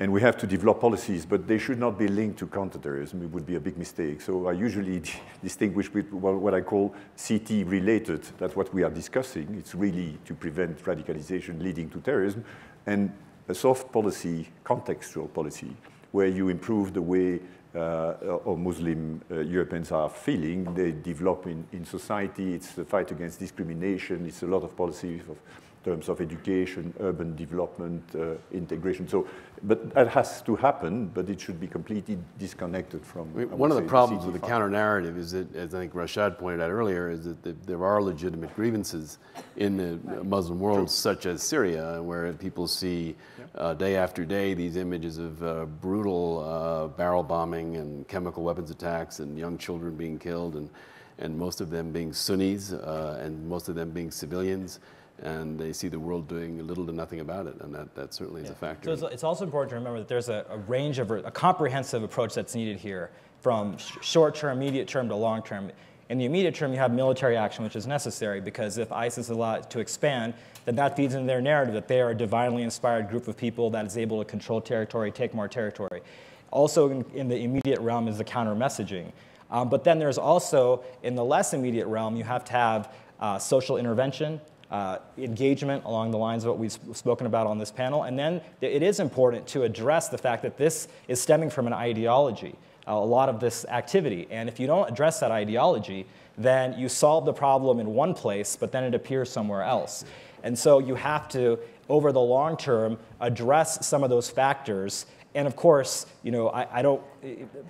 And we have to develop policies, but they should not be linked to counterterrorism. It would be a big mistake. So I usually [laughs] distinguish between what I call CT related, that's what we are discussing. It's really to prevent radicalization leading to terrorism, and a soft policy, contextual policy, where you improve the way uh, or Muslim uh, Europeans are feeling. They develop in, in society. It's the fight against discrimination. It's a lot of policies of terms of education, urban development, uh, integration. So, but that has to happen, but it should be completely disconnected from. One of the problems with the counter narrative is that, as I think Rashad pointed out earlier, is that the, there are legitimate grievances in the Muslim world, such as Syria, where people see uh, day after day these images of uh, brutal uh, barrel bombing and chemical weapons attacks and young children being killed, and, and most of them being Sunnis uh, and most of them being civilians. And they see the world doing little to nothing about it, and that, that certainly is a factor. So it's, it's also important to remember that there's a, a range of, a comprehensive approach that's needed here from sh- short term, immediate term to long term. In the immediate term, you have military action, which is necessary because if ISIS is allowed to expand, then that feeds into their narrative that they are a divinely inspired group of people that is able to control territory, take more territory. Also, in, in the immediate realm is the counter messaging. Um, but then there's also, in the less immediate realm, you have to have uh, social intervention, uh, engagement along the lines of what we've spoken about on this panel. And then it is important to address the fact that this is stemming from an ideology, a lot of this activity. And if you don't address that ideology, then you solve the problem in one place, but then it appears somewhere else. And so you have to, over the long term, address some of those factors and of course, you know, I, I, don't,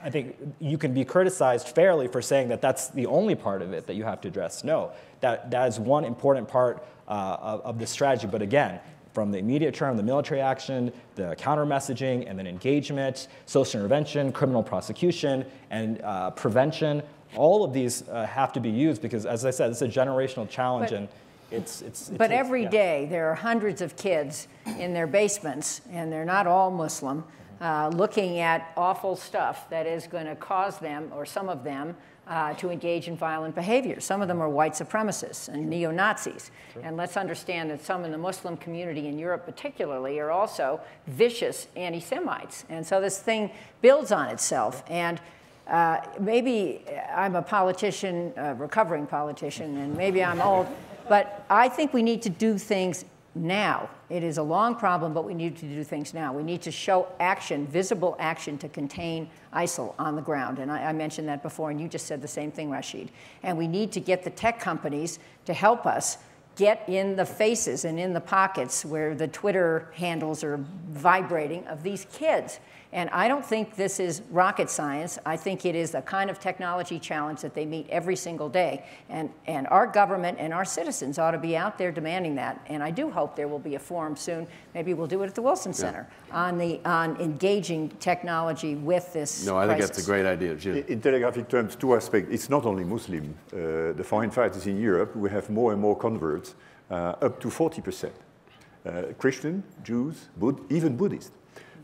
I think you can be criticized fairly for saying that that's the only part of it that you have to address. No, that, that is one important part uh, of, of the strategy. But again, from the immediate term, the military action, the counter messaging, and then engagement, social intervention, criminal prosecution, and uh, prevention, all of these uh, have to be used because, as I said, it's a generational challenge. But- and it's, it's, But it's- every yeah. day, there are hundreds of kids in their basements, and they're not all Muslim, uh, looking at awful stuff that is going to cause them, or some of them, uh, to engage in violent behavior. Some of them are white supremacists and neo Nazis. And let's understand that some in the Muslim community in Europe, particularly, are also vicious anti Semites. And so this thing builds on itself. And uh, maybe I'm a politician, a recovering politician, and maybe I'm old, but I think we need to do things now. It is a long problem, but we need to do things now. We need to show action, visible action to contain ISIL on the ground. And I, I mentioned that before, and you just said the same thing, Rashad. And we need to get the tech companies to help us get in the faces and in the pockets where the Twitter handles are vibrating of these kids. And I don't think this is rocket science. I think it is the kind of technology challenge that they meet every single day. And, and our government and our citizens ought to be out there demanding that. And I do hope there will be a forum soon. Maybe we'll do it at the Wilson Center on, the, on engaging technology with this. No, I think that's a great idea, Gilles. In telegraphic terms, two aspects. It's not only Muslim. Uh, the foreign fighters in Europe, we have more and more converts, uh, up to 40%. Uh, Christian, Jews, Bud- even Buddhist.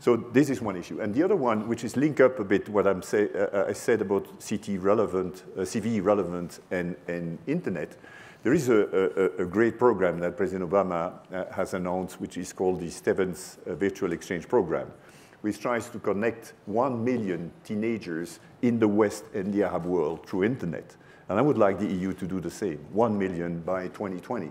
So this is one issue. And the other one, which is link up a bit what I'm say, uh, I said about CT relevant, uh, CV relevant and, and internet, there is a, a, a great program that President Obama uh, has announced, which is called the Stevens uh, Virtual Exchange Program, which tries to connect one million teenagers in the West and the Arab world through internet. And I would like the EU to do the same, one million by 2020.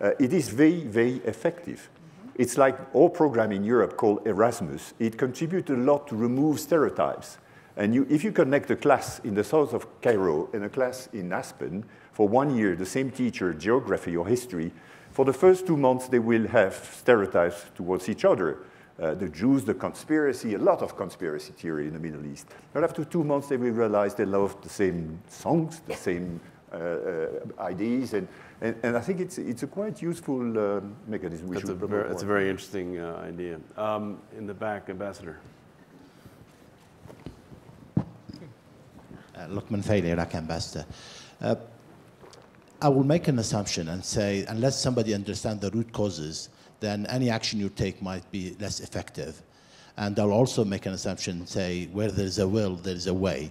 Uh, it is very, very effective. It's like our program in Europe called Erasmus. It contributed a lot to remove stereotypes. And you, if you connect a class in the south of Cairo and a class in Aspen for one year, the same teacher, geography or history, for the first two months they will have stereotypes towards each other. Uh, the Jews, the conspiracy, a lot of conspiracy theory in the Middle East. But after two months, they will realize they love the same songs, the same uh, uh, ideas, and, and, and I think it's, it's a quite useful um, mechanism. We That's a, should ver- promote that's a very interesting uh, idea. Um, in the back, Ambassador. Uh, Lukman Faily, Iraq ambassador. Uh, I will make an assumption and say, unless somebody understands the root causes, then any action you take might be less effective. And I'll also make an assumption, and say, where there is a will, there is a way.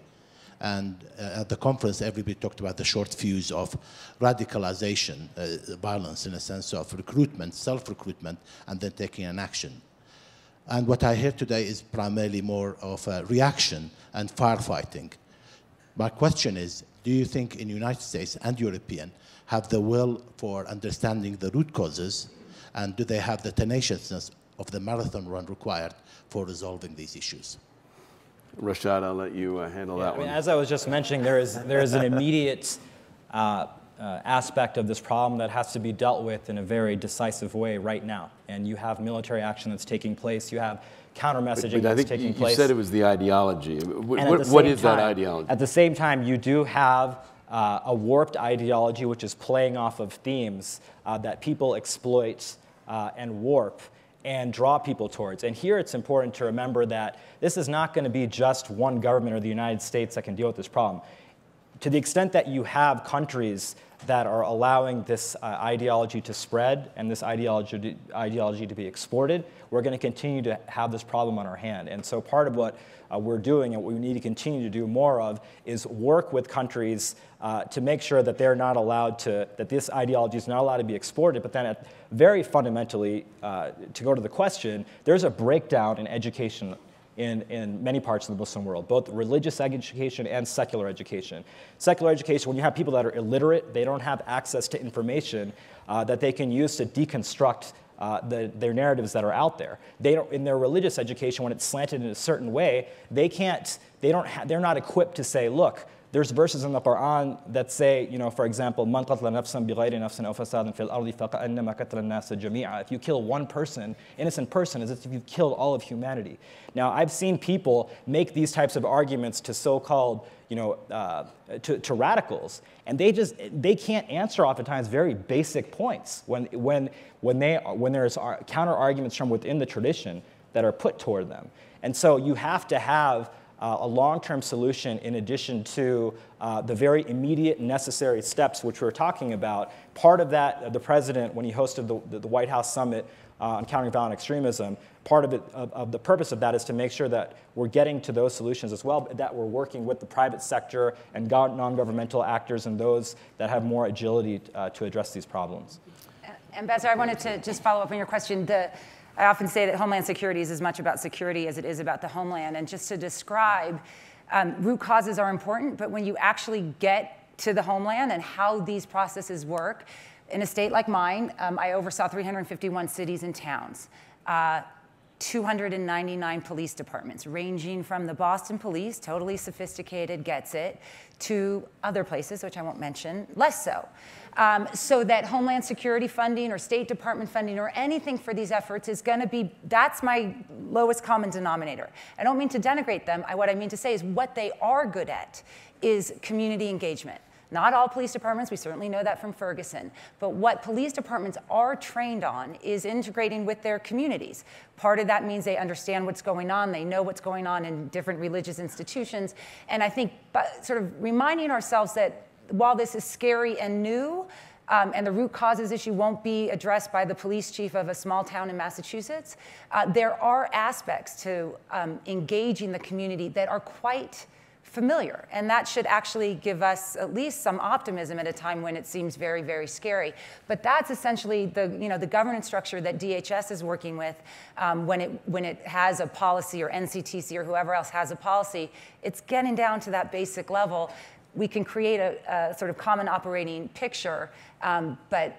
And uh, at the conference, everybody talked about the short fuse of radicalization, uh, violence in a sense of recruitment, self-recruitment, and then taking an action. And what I hear today is primarily more of a reaction and firefighting. My question is, do you think in the United States and European have the will for understanding the root causes, and do they have the tenaciousness of the marathon run required for resolving these issues? Rashad, I'll let you uh, handle yeah, that I mean, one. As I was just mentioning, there is, there is an immediate uh, uh, aspect of this problem that has to be dealt with in a very decisive way right now. And you have military action that's taking place. You have counter messaging that's think taking you, place. you said it was the ideology. What, And at what- the what that time- ideology? At the same time, you do have uh, a warped ideology which is playing off of themes uh, that people exploit uh, and warp and draw people towards. And here it's important to remember that this is not going to be just one government or the United States that can deal with this problem. To the extent that you have countries that are allowing this uh, ideology to spread and this ideology, ideology to be exported, we're going to continue to have this problem on our hand. And so part of what uh, we're doing and what we need to continue to do more of is work with countries uh, to make sure that they're not allowed to, that this ideology is not allowed to be exported. But then, at, very fundamentally, uh, to go to the question, there's a breakdown in education in, in many parts of the Muslim world, both religious education and secular education. Secular education, when you have people that are illiterate, they don't have access to information uh, that they can use to deconstruct uh, the, their narratives that are out there. They don't, in their religious education, when it's slanted in a certain way, they can't, they don't ha- they're not equipped to say, look, there's verses in the Quran that say, you know, for example, "Man qatala nafsan bighayri nafsin aw fasadin fil ardi faqannama qatala an-nasa jami'a." If you kill one person, innocent person, is as if you've killed all of humanity. Now, I've seen people make these types of arguments to so-called, you know, uh, to, to radicals, and they just they can't answer oftentimes very basic points when when when they when there's counter arguments from within the tradition that are put toward them, and so you have to have uh, a long-term solution in addition to uh, the very immediate necessary steps which we're talking about. Part of that, the president, when he hosted the, the White House summit uh, on countering violent extremism, part of, it, of, of, the purpose of that is to make sure that we're getting to those solutions as well, that we're working with the private sector and non-governmental actors and those that have more agility uh, to address these problems. Ambassador, I wanted to just follow up on your question. The, I often say that Homeland Security is as much about security as it is about the homeland. And just to describe, um, root causes are important, but when you actually get to the homeland and how these processes work, in a state like mine, um, I oversaw 351 cities and towns. Uh, 299 police departments, ranging from the Boston Police, totally sophisticated, gets it, to other places, which I won't mention, less so. Um, so that Homeland Security funding or State Department funding or anything for these efforts is going to be, that's my lowest common denominator. I don't mean to denigrate them. I, what I mean to say is what they are good at is community engagement. Not all police departments, we certainly know that from Ferguson, but what police departments are trained on is integrating with their communities. Part of that means they understand what's going on, they know what's going on in different religious institutions, and I think sort of reminding ourselves that while this is scary and new, um, and the root causes issue won't be addressed by the police chief of a small town in Massachusetts, uh, there are aspects to um, engaging the community that are quite familiar. And that should actually give us at least some optimism at a time when it seems very, very scary. But that's essentially the, you know, the governance structure that DHS is working with um, when, it, when it has a policy or NCTC or whoever else has a policy. It's getting down to that basic level. We can create a, a sort of common operating picture, um, but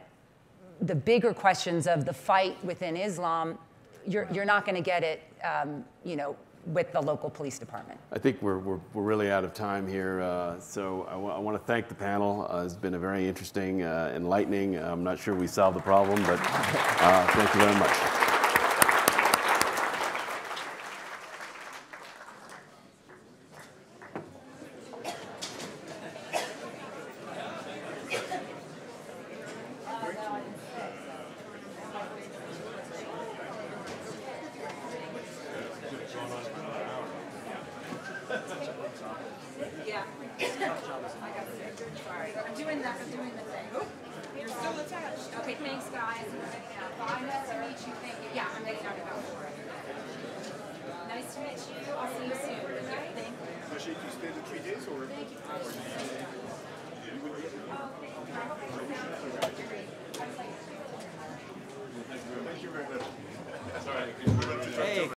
the bigger questions of the fight within Islam, you're, you're not going to get it, um, you know, with the local police department. I think we're, we're, we're really out of time here. Uh, so I, want to thank the panel. Uh, it's been a very interesting, uh, enlightening. I'm not sure we solved the problem, but uh, thank you very much.